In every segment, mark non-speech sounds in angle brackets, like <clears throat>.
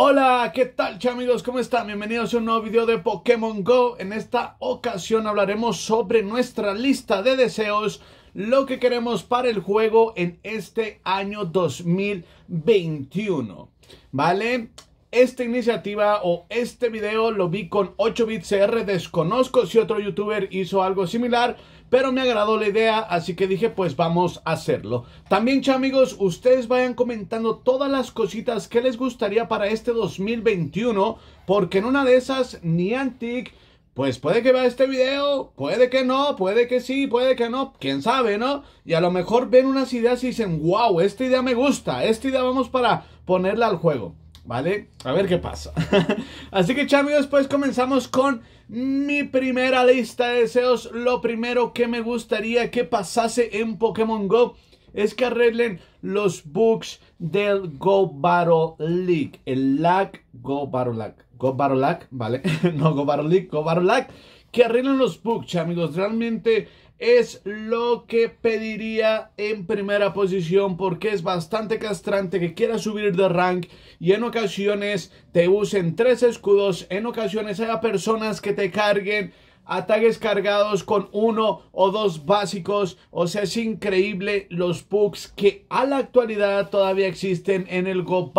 Hola, ¿qué tal amigos? ¿Cómo están? Bienvenidos a un nuevo video de Pokémon GO. En esta ocasión hablaremos sobre nuestra lista de deseos, lo que queremos para el juego en este año 2021. ¿Vale? Esta iniciativa o este video lo vi con 8bitcr, desconozco si otro youtuber hizo algo similar, pero me agradó la idea, así que dije pues vamos a hacerlo. También amigos, ustedes vayan comentando todas las cositas que les gustaría para este 2021, porque en una de esas Niantic pues puede que vea este video, puede que no, puede que sí, puede que no, quién sabe, ¿no? Y a lo mejor ven unas ideas y dicen, wow, esta idea me gusta, esta idea vamos para ponerla al juego. ¿Vale? A ver qué pasa. <laughs> Así que, amigos, pues comenzamos con mi primera lista de deseos. Lo primero que me gustaría que pasase en Pokémon Go es que arreglen los bugs del Go Battle League. El lag Go Battle Lag. Go Battle Lag, ¿vale? <laughs> no Go Battle League, Go Battle Lag. Que arreglen los bugs, amigos. Realmente es lo que pediría en primera posición porque es bastante castrante que quiera subir de rank y en ocasiones te usen tres escudos, en ocasiones haya personas que te carguen ataques cargados con uno o dos básicos, o sea, es increíble los bugs que a la actualidad todavía existen en el Go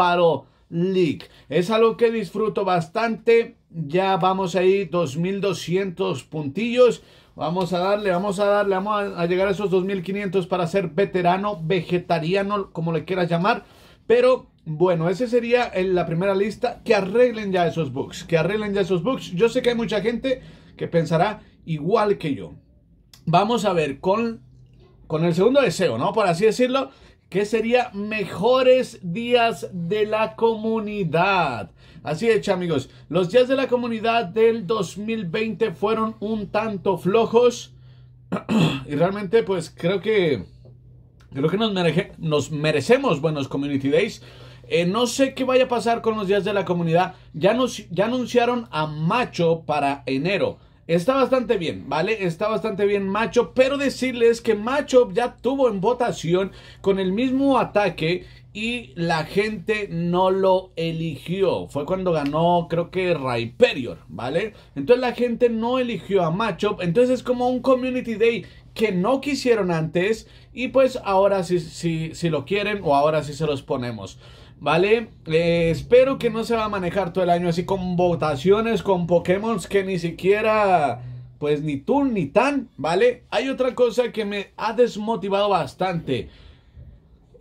League. Es algo que disfruto bastante, ya vamos ahí 2200 puntillos Vamos a darle, vamos a darle, vamos a, llegar a esos 2500 para ser veterano, vegetariano, como le quieras llamar. Pero bueno, ese sería en la primera lista. Que arreglen ya esos bugs, que arreglen ya esos bugs. Yo sé que hay mucha gente que pensará igual que yo. Vamos a ver con, con el segundo deseo, ¿no? Por así decirlo que sería mejores días de la comunidad. Así es, amigos, los días de la comunidad del 2020 fueron un tanto flojos <clears throat> y realmente pues creo que creo que nos, nos merecemos buenos community days. Eh, no sé qué vaya a pasar con los días de la comunidad. Ya, nos, ya anunciaron a Macho para enero. Está bastante bien, ¿vale? Está bastante bien Macho, pero decirles que Macho ya tuvo en votación con el mismo ataque y la gente no lo eligió. Fue cuando ganó, creo que Rhyperior, ¿vale? Entonces la gente no eligió a Macho, entonces es como un Community Day que no quisieron antes y pues ahora sí, sí, sí lo quieren o ahora sí se los ponemos. ¿Vale? Eh, espero que no se va a manejar todo el año así con votaciones, con Pokémon que ni siquiera, pues ni tú ni tan, ¿vale? Hay otra cosa que me ha desmotivado bastante.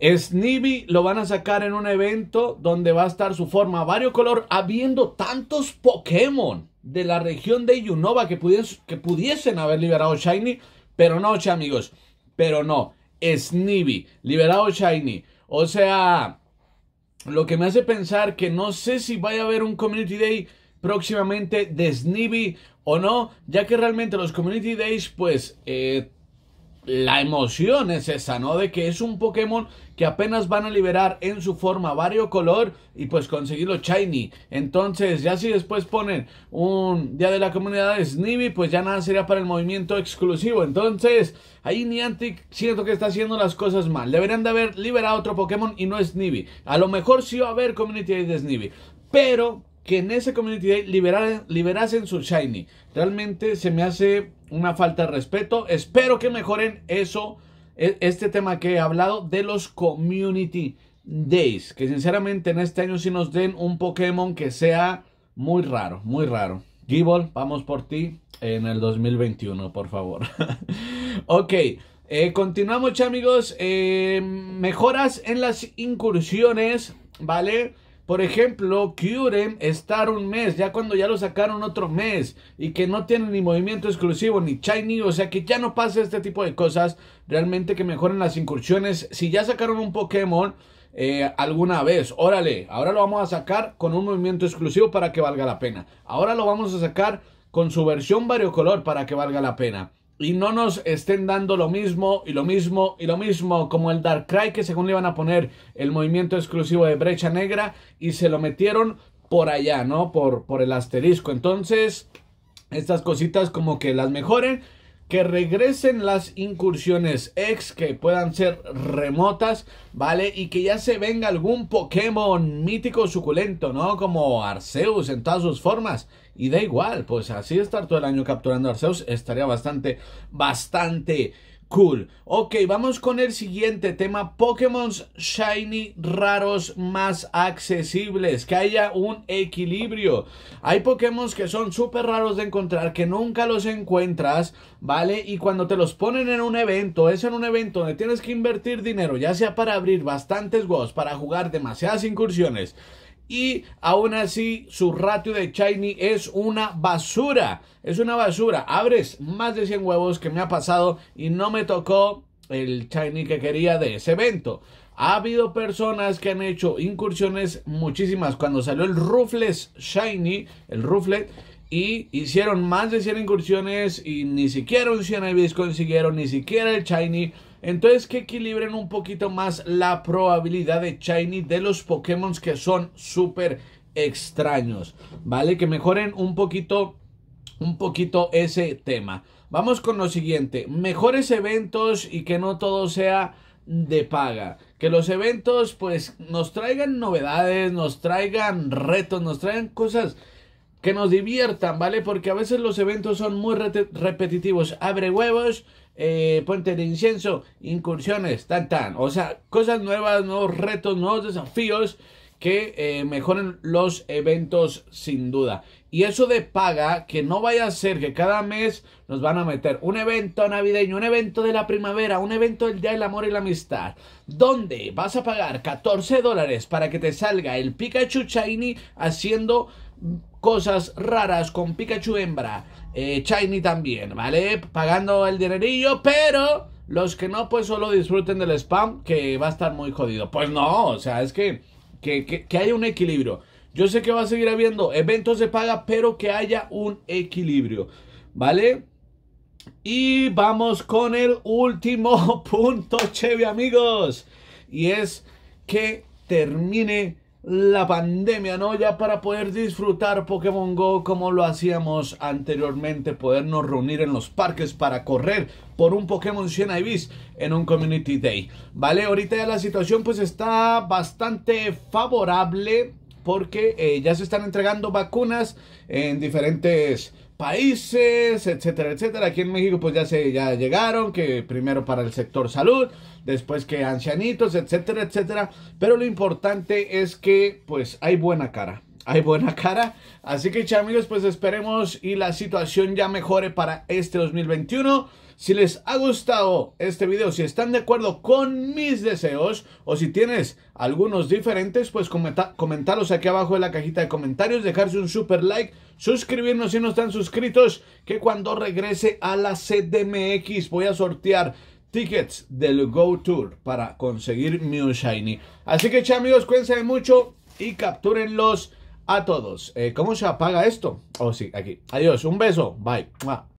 Snivy lo van a sacar en un evento donde va a estar su forma variocolor, habiendo tantos Pokémon de la región de Unova que, pudiesen, que pudiesen haber liberado Shiny, pero no, amigos, pero no. Snivy, liberado Shiny. O sea, lo que me hace pensar que no sé si vaya a haber un Community Day próximamente de Snivy o no, ya que realmente los Community Days, pues, eh, la emoción es esa, ¿no? De que es un Pokémon que apenas van a liberar en su forma variocolor y pues conseguirlo shiny. Entonces, ya si después ponen un día de la comunidad de Snivy, pues ya nada sería para el movimiento exclusivo. Entonces, ahí Niantic siento que está haciendo las cosas mal. Deberían de haber liberado otro Pokémon y no Snivy. A lo mejor sí va a haber Community de Snivy. Pero que en ese Community Day liberasen su Shiny. Realmente se me hace una falta de respeto. Espero que mejoren eso, e, este tema que he hablado de los Community Days. Que sinceramente en este año sí nos den un Pokémon que sea muy raro, muy raro. Gible, vamos por ti en el 2021, por favor. <laughs> ok, eh, continuamos amigos. Eh, mejoras en las incursiones, ¿vale? Por ejemplo, Kyurem estar un mes, ya cuando ya lo sacaron otro mes y que no tiene ni movimiento exclusivo ni shiny, o sea que ya no pasa este tipo de cosas, realmente que mejoren las incursiones. Si ya sacaron un Pokémon eh, alguna vez, órale, ahora lo vamos a sacar con un movimiento exclusivo para que valga la pena. Ahora lo vamos a sacar con su versión variocolor para que valga la pena y no nos estén dando lo mismo y lo mismo y lo mismo como el Darkrai que según le iban a poner el movimiento exclusivo de brecha negra y se lo metieron por allá, ¿no? Por, por el asterisco. Entonces, estas cositas como que las mejoren. Que regresen las incursiones X que puedan ser remotas, ¿vale? Y que ya se venga algún Pokémon mítico suculento, ¿no? Como Arceus en todas sus formas. Y da igual, pues así estar todo el año capturando Arceus estaría bastante, bastante Cool. Ok, vamos con el siguiente tema. Pokémon Shiny raros más accesibles. Que haya un equilibrio. Hay Pokémon que son súper raros de encontrar, que nunca los encuentras, ¿vale? Y cuando te los ponen en un evento, es en un evento donde tienes que invertir dinero, ya sea para abrir bastantes huevos, para jugar demasiadas incursiones y aún así su ratio de shiny es una basura. Es una basura. Abres más de 100 huevos que me ha pasado y no me tocó el shiny que quería de ese evento. Ha habido personas que han hecho incursiones muchísimas cuando salió el Rufles Shiny, el Ruflet, y hicieron más de 100 incursiones y ni siquiera un 100 consiguieron, ni siquiera el Shiny. Entonces que equilibren un poquito más la probabilidad de Shiny de los Pokémon que son súper extraños. ¿Vale? Que mejoren un poquito, un poquito ese tema. Vamos con lo siguiente. Mejores eventos y que no todo sea de paga. Que los eventos pues nos traigan novedades, nos traigan retos, nos traigan cosas que nos diviertan, ¿vale? Porque a veces los eventos son muy repetitivos. Abre huevos, eh, puente de incienso, incursiones, tan tan. O sea, cosas nuevas, nuevos retos, nuevos desafíos que eh, mejoren los eventos sin duda. Y eso de paga, que no vaya a ser que cada mes nos van a meter un evento navideño, un evento de la primavera, un evento del Día del Amor y la Amistad, donde vas a pagar 14 dólares para que te salga el Pikachu Shiny haciendo cosas raras con Pikachu hembra, eh, también, ¿vale? Pagando el dinerillo, pero los que no, pues solo disfruten del spam, que va a estar muy jodido. Pues no, o sea, es que, que, que, que haya un equilibrio. Yo sé que va a seguir habiendo eventos de paga, pero que haya un equilibrio. ¿Vale? Y vamos con el último <laughs> punto, Chevy, amigos. Y es que termine la pandemia, ¿no? Ya para poder disfrutar Pokémon Go como lo hacíamos anteriormente, podernos reunir en los parques para correr por un Pokémon 100 IVs en un Community Day. ¿Vale? Ahorita ya la situación pues está bastante favorable porque eh, ya se están entregando vacunas en diferentes países, etcétera, etcétera. Aquí en México pues ya se ya llegaron, que primero para el sector salud, después que ancianitos, etcétera, etcétera. Pero lo importante es que pues hay buena cara. Hay buena cara. Así que amigos, pues esperemos y la situación ya mejore para este 2021. Si les ha gustado este video, si están de acuerdo con mis deseos o si tienes algunos diferentes, pues comenta comentarlos aquí abajo en la cajita de comentarios, dejarse un super like, suscribirnos si no están suscritos, que cuando regrese a la CDMX voy a sortear tickets del Go Tour para conseguir Mew Shiny. Así que, amigos, cuídense mucho y captúrenlos a todos. Eh, ¿Cómo se apaga esto? Oh, sí, aquí. Adiós, un beso. Bye.